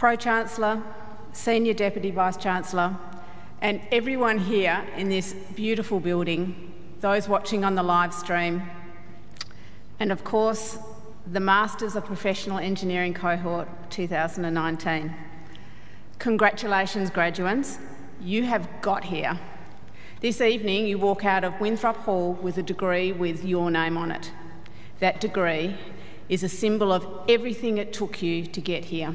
Pro-Chancellor, Senior Deputy Vice-Chancellor, and everyone here in this beautiful building, those watching on the live stream, and of course, the Masters of Professional Engineering Cohort 2019. Congratulations, graduates. You have got here. This evening, you walk out of Winthrop Hall with a degree with your name on it. That degree is a symbol of everything it took you to get here.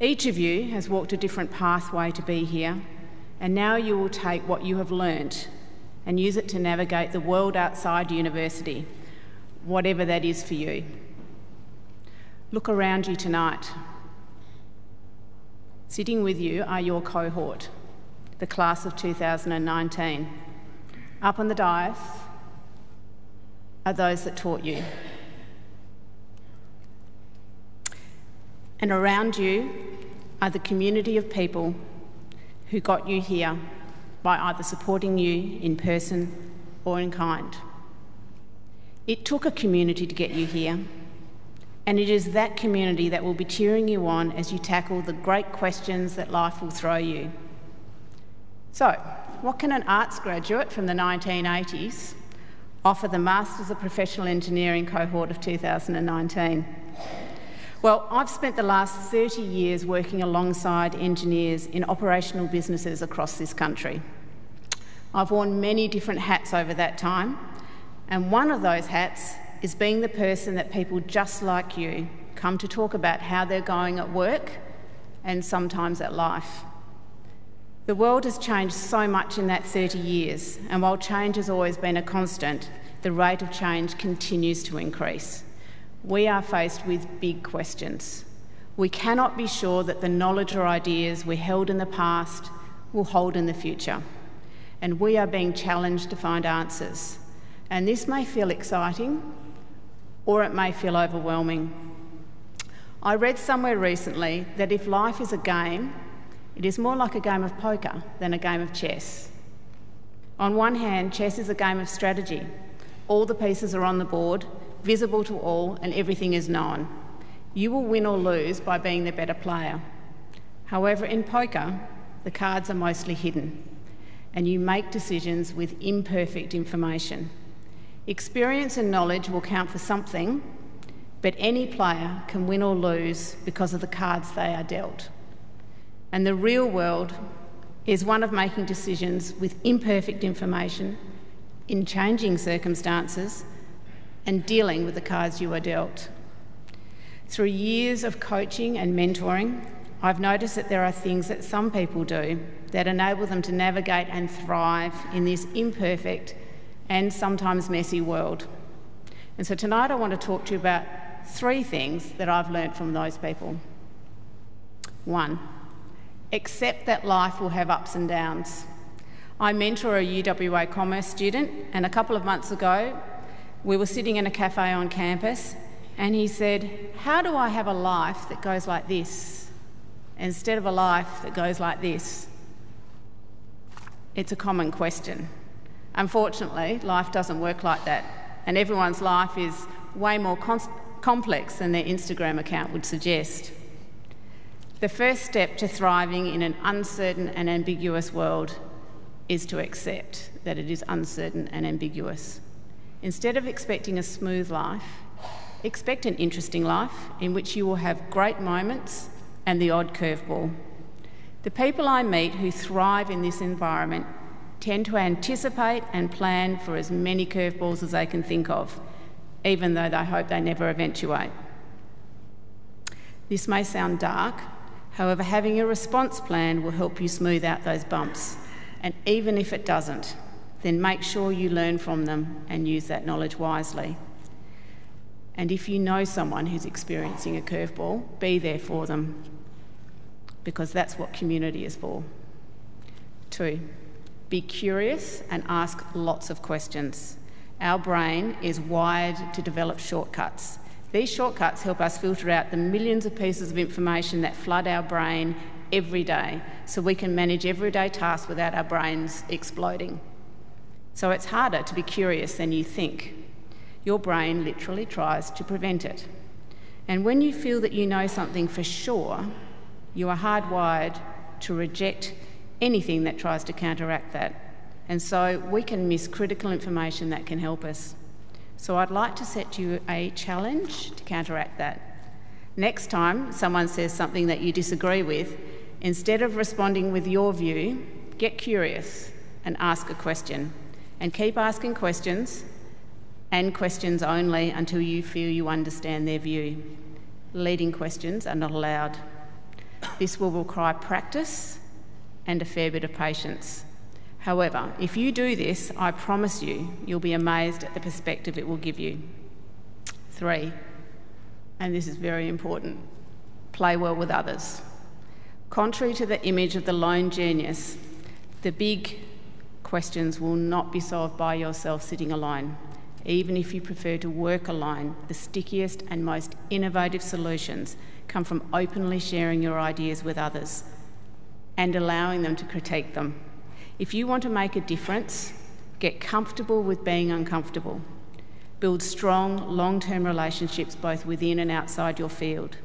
Each of you has walked a different pathway to be here, and now you will take what you have learnt and use it to navigate the world outside university, whatever that is for you. Look around you tonight. Sitting with you are your cohort, the class of 2019. Up on the dais are those that taught you. And around you are the community of people who got you here by either supporting you in person or in kind. It took a community to get you here, and it is that community that will be cheering you on as you tackle the great questions that life will throw you. So, what can an arts graduate from the 1980s offer the Masters of Professional Engineering cohort of 2019? Well, I've spent the last 30 years working alongside engineers in operational businesses across this country. I've worn many different hats over that time, and one of those hats is being the person that people just like you come to talk about how they're going at work and sometimes at life. The world has changed so much in that 30 years, and while change has always been a constant, the rate of change continues to increase we are faced with big questions. We cannot be sure that the knowledge or ideas we held in the past will hold in the future. And we are being challenged to find answers. And this may feel exciting or it may feel overwhelming. I read somewhere recently that if life is a game, it is more like a game of poker than a game of chess. On one hand, chess is a game of strategy. All the pieces are on the board, visible to all, and everything is known. You will win or lose by being the better player. However, in poker, the cards are mostly hidden, and you make decisions with imperfect information. Experience and knowledge will count for something, but any player can win or lose because of the cards they are dealt. And the real world is one of making decisions with imperfect information in changing circumstances and dealing with the cards you are dealt. Through years of coaching and mentoring, I've noticed that there are things that some people do that enable them to navigate and thrive in this imperfect and sometimes messy world. And so tonight I want to talk to you about three things that I've learned from those people. One, accept that life will have ups and downs. I mentor a UWA commerce student, and a couple of months ago, we were sitting in a cafe on campus, and he said, How do I have a life that goes like this instead of a life that goes like this? It's a common question. Unfortunately, life doesn't work like that, and everyone's life is way more complex than their Instagram account would suggest. The first step to thriving in an uncertain and ambiguous world is to accept that it is uncertain and ambiguous. Instead of expecting a smooth life, expect an interesting life in which you will have great moments and the odd curveball. The people I meet who thrive in this environment tend to anticipate and plan for as many curveballs as they can think of, even though they hope they never eventuate. This may sound dark, however, having a response plan will help you smooth out those bumps. And even if it doesn't, then make sure you learn from them and use that knowledge wisely. And if you know someone who's experiencing a curveball, be there for them because that's what community is for. Two, be curious and ask lots of questions. Our brain is wired to develop shortcuts. These shortcuts help us filter out the millions of pieces of information that flood our brain every day so we can manage everyday tasks without our brains exploding. So it's harder to be curious than you think. Your brain literally tries to prevent it. And when you feel that you know something for sure, You are hardwired to reject anything that tries to counteract that. And so we can miss critical information that can help us. So I'd like to set you a challenge to counteract that. Next time someone says something that you disagree with, instead of responding with your view, get curious and ask a question. And keep asking questions and questions only until you feel you understand their view. Leading questions are not allowed. This will require practice and a fair bit of patience. However, if you do this, I promise you, you'll be amazed at the perspective it will give you. Three, and this is very important play well with others. Contrary to the image of the lone genius, the big questions will not be solved by yourself sitting alone. Even if you prefer to work alone, the stickiest and most innovative solutions come from openly sharing your ideas with others and allowing them to critique them. If you want to make a difference, get comfortable with being uncomfortable. Build strong, long term relationships both within and outside your field.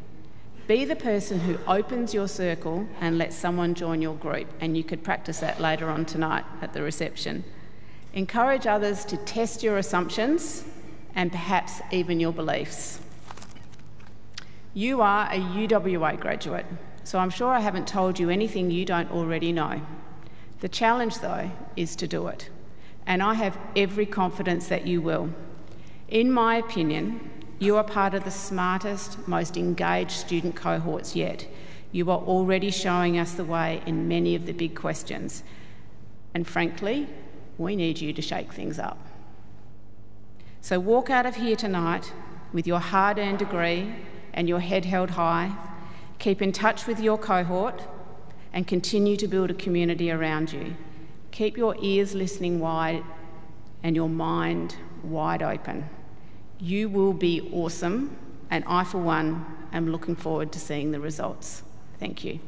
Be the person who opens your circle and lets someone join your group, and you could practice that later on tonight at the reception. Encourage others to test your assumptions and perhaps even your beliefs. You are a UWA graduate, so I'm sure I haven't told you anything you don't already know. The challenge, though, is to do it, and I have every confidence that you will. In my opinion, you are part of the smartest, most engaged student cohorts yet. You are already showing us the way in many of the big questions. And frankly, we need you to shake things up. So walk out of here tonight with your hard earned degree and your head held high. Keep in touch with your cohort and continue to build a community around you. Keep your ears listening wide and your mind wide open. You will be awesome, and I, for one, am looking forward to seeing the results. Thank you.